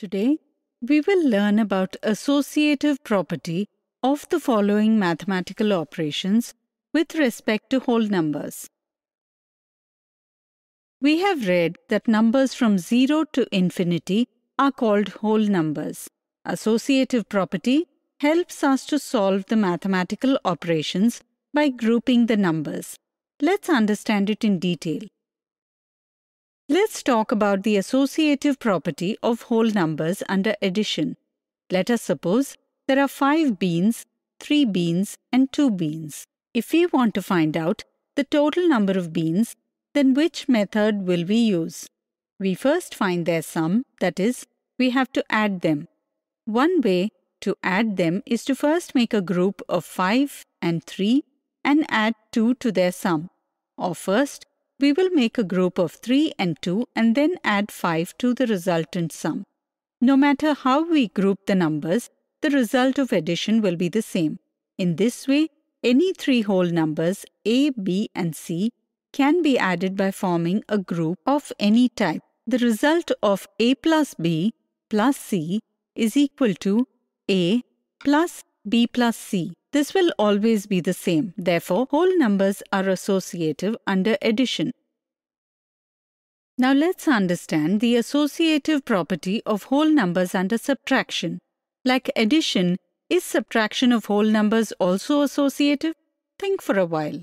Today, we will learn about associative property of the following mathematical operations with respect to whole numbers. We have read that numbers from 0 to infinity are called whole numbers. Associative property helps us to solve the mathematical operations by grouping the numbers. Let's understand it in detail. Let's talk about the associative property of whole numbers under addition. Let us suppose there are 5 beans, 3 beans and 2 beans. If we want to find out the total number of beans, then which method will we use? We first find their sum, that is, we have to add them. One way to add them is to first make a group of 5 and 3 and add 2 to their sum. Or first, we will make a group of 3 and 2 and then add 5 to the resultant sum. No matter how we group the numbers, the result of addition will be the same. In this way, any three whole numbers a, b and c can be added by forming a group of any type. The result of a plus b plus c is equal to a plus b plus c. This will always be the same. Therefore, whole numbers are associative under addition. Now let's understand the associative property of whole numbers under subtraction. Like addition, is subtraction of whole numbers also associative? Think for a while.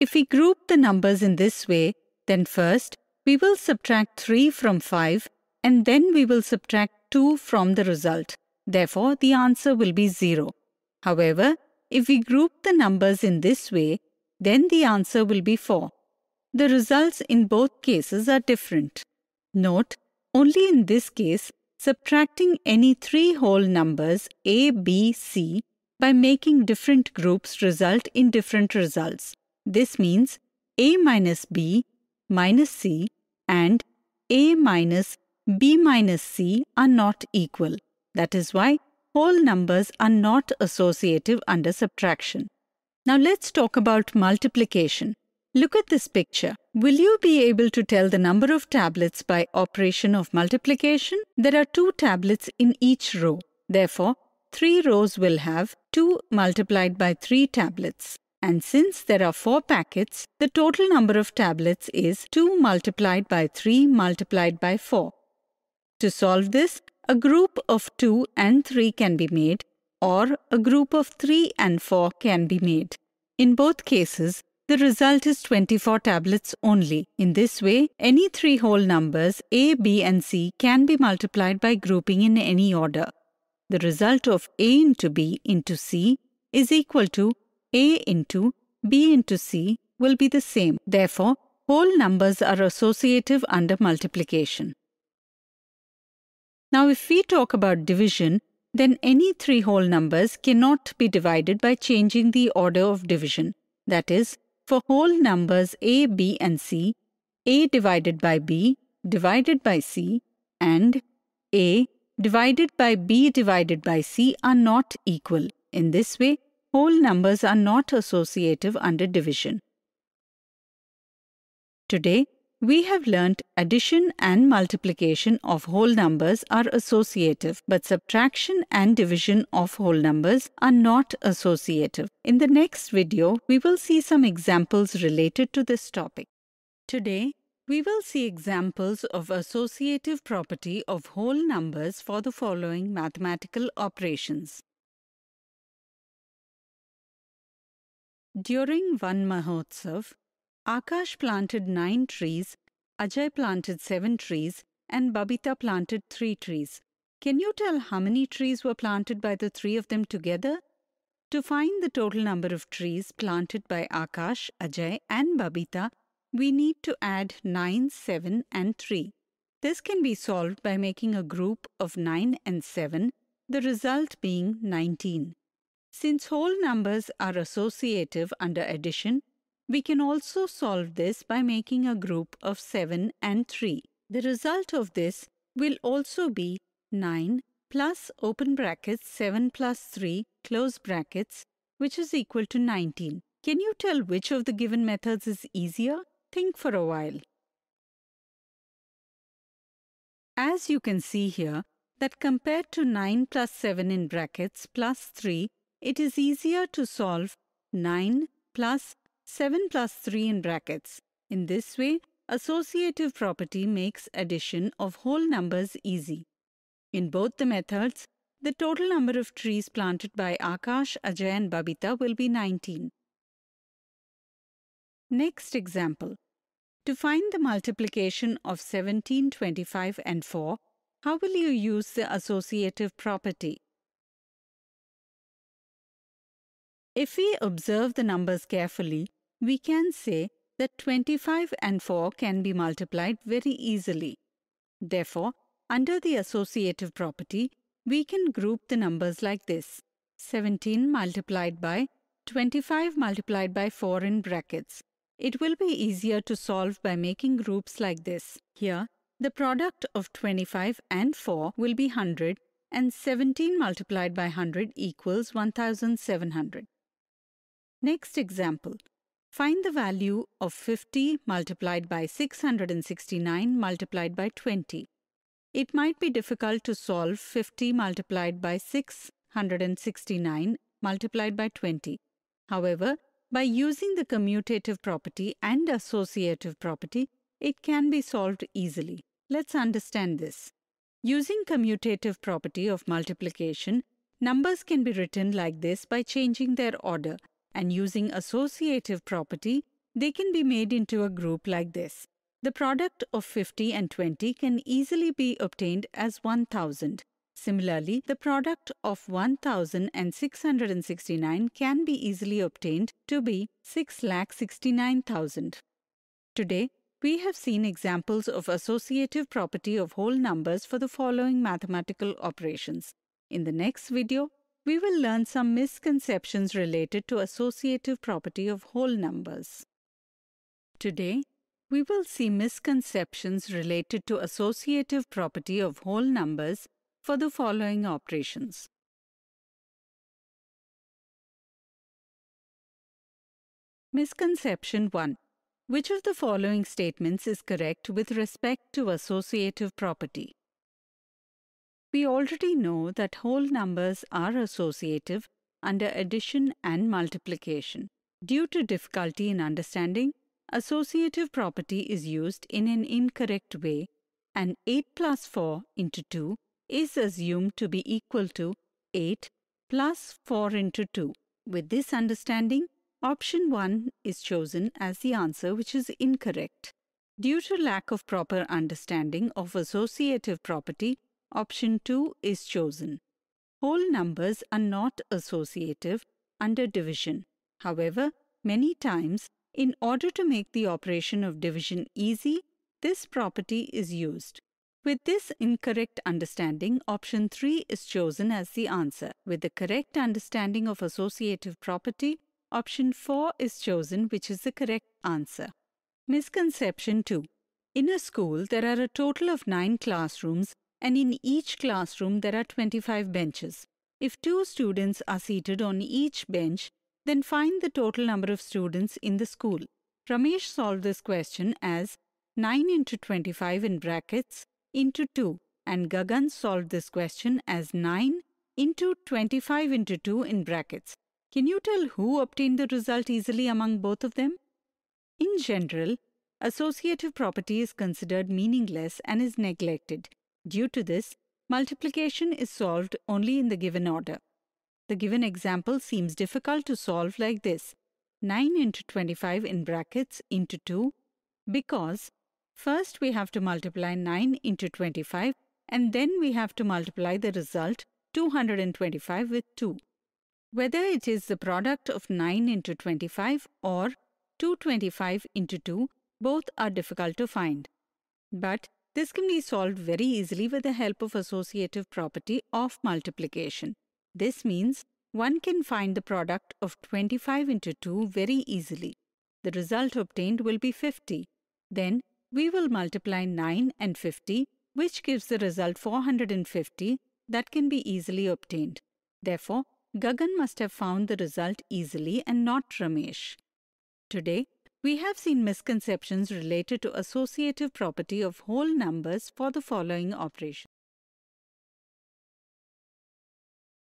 If we group the numbers in this way, then first we will subtract 3 from 5 and then we will subtract 2 from the result. Therefore, the answer will be 0. However, if we group the numbers in this way, then the answer will be 4. The results in both cases are different. Note, only in this case, subtracting any three whole numbers a, b, c by making different groups result in different results. This means a minus b minus c and a minus b minus c are not equal. That is why whole numbers are not associative under subtraction. Now let's talk about multiplication. Look at this picture. Will you be able to tell the number of tablets by operation of multiplication? There are two tablets in each row. Therefore, three rows will have 2 multiplied by 3 tablets. And since there are 4 packets, the total number of tablets is 2 multiplied by 3 multiplied by 4. To solve this, a group of 2 and 3 can be made or a group of 3 and 4 can be made. In both cases, the result is 24 tablets only. In this way, any three whole numbers a, b and c can be multiplied by grouping in any order. The result of a into b into c is equal to a into b into c will be the same. Therefore, whole numbers are associative under multiplication. Now, if we talk about division, then any three whole numbers cannot be divided by changing the order of division. That is, for whole numbers a, b and c, a divided by b divided by c and a divided by b divided by c are not equal. In this way, whole numbers are not associative under division. Today, we have learnt addition and multiplication of whole numbers are associative, but subtraction and division of whole numbers are not associative. In the next video, we will see some examples related to this topic. Today, we will see examples of associative property of whole numbers for the following mathematical operations. During Van Mahotsav, Akash planted nine trees, Ajay planted seven trees, and Babita planted three trees. Can you tell how many trees were planted by the three of them together? To find the total number of trees planted by Akash, Ajay, and Babita, we need to add 9, 7, and 3. This can be solved by making a group of 9 and 7, the result being 19. Since whole numbers are associative under addition, we can also solve this by making a group of 7 and 3. The result of this will also be 9 plus open brackets 7 plus 3 close brackets which is equal to 19. Can you tell which of the given methods is easier? Think for a while. As you can see here, that compared to 9 plus 7 in brackets plus 3, it is easier to solve 9 plus 7 plus 3 in brackets. In this way, associative property makes addition of whole numbers easy. In both the methods, the total number of trees planted by Akash, Ajay and Babita will be 19. Next example. To find the multiplication of 17, 25 and 4, how will you use the associative property? If we observe the numbers carefully, we can say that 25 and 4 can be multiplied very easily. Therefore, under the associative property, we can group the numbers like this 17 multiplied by 25 multiplied by 4 in brackets. It will be easier to solve by making groups like this. Here, the product of 25 and 4 will be 100 and 17 multiplied by 100 equals 1700. Next example. Find the value of 50 multiplied by 669 multiplied by 20. It might be difficult to solve 50 multiplied by 669 multiplied by 20. However, by using the commutative property and associative property, it can be solved easily. Let's understand this. Using commutative property of multiplication, numbers can be written like this by changing their order and using associative property, they can be made into a group like this. The product of 50 and 20 can easily be obtained as 1000. Similarly, the product of 1669 can be easily obtained to be 6,69,000. Today, we have seen examples of associative property of whole numbers for the following mathematical operations. In the next video, we will learn some misconceptions related to associative property of whole numbers. Today, we will see misconceptions related to associative property of whole numbers for the following operations. Misconception 1. Which of the following statements is correct with respect to associative property? We already know that whole numbers are associative under addition and multiplication. Due to difficulty in understanding, associative property is used in an incorrect way and 8 plus 4 into 2 is assumed to be equal to 8 plus 4 into 2. With this understanding, option 1 is chosen as the answer which is incorrect. Due to lack of proper understanding of associative property, option 2 is chosen. Whole numbers are not associative under division. However, many times in order to make the operation of division easy, this property is used. With this incorrect understanding, option 3 is chosen as the answer. With the correct understanding of associative property, option 4 is chosen which is the correct answer. Misconception 2. In a school, there are a total of 9 classrooms and in each classroom there are 25 benches. If two students are seated on each bench, then find the total number of students in the school. Ramesh solved this question as 9 into 25 in brackets into 2 and Gagan solved this question as 9 into 25 into 2 in brackets. Can you tell who obtained the result easily among both of them? In general, associative property is considered meaningless and is neglected. Due to this, multiplication is solved only in the given order. The given example seems difficult to solve like this 9 into 25 in brackets into 2 because first we have to multiply 9 into 25 and then we have to multiply the result 225 with 2. Whether it is the product of 9 into 25 or 225 into 2, both are difficult to find. But this can be solved very easily with the help of associative property of multiplication. This means one can find the product of 25 into 2 very easily. The result obtained will be 50. Then we will multiply 9 and 50 which gives the result 450 that can be easily obtained. Therefore, Gagan must have found the result easily and not Ramesh. Today, We have seen misconceptions related to associative property of whole numbers for the following operations.